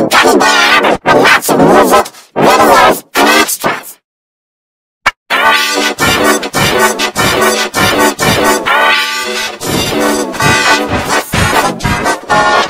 free gummy bear album with lots of music, videos, and extras. Alright.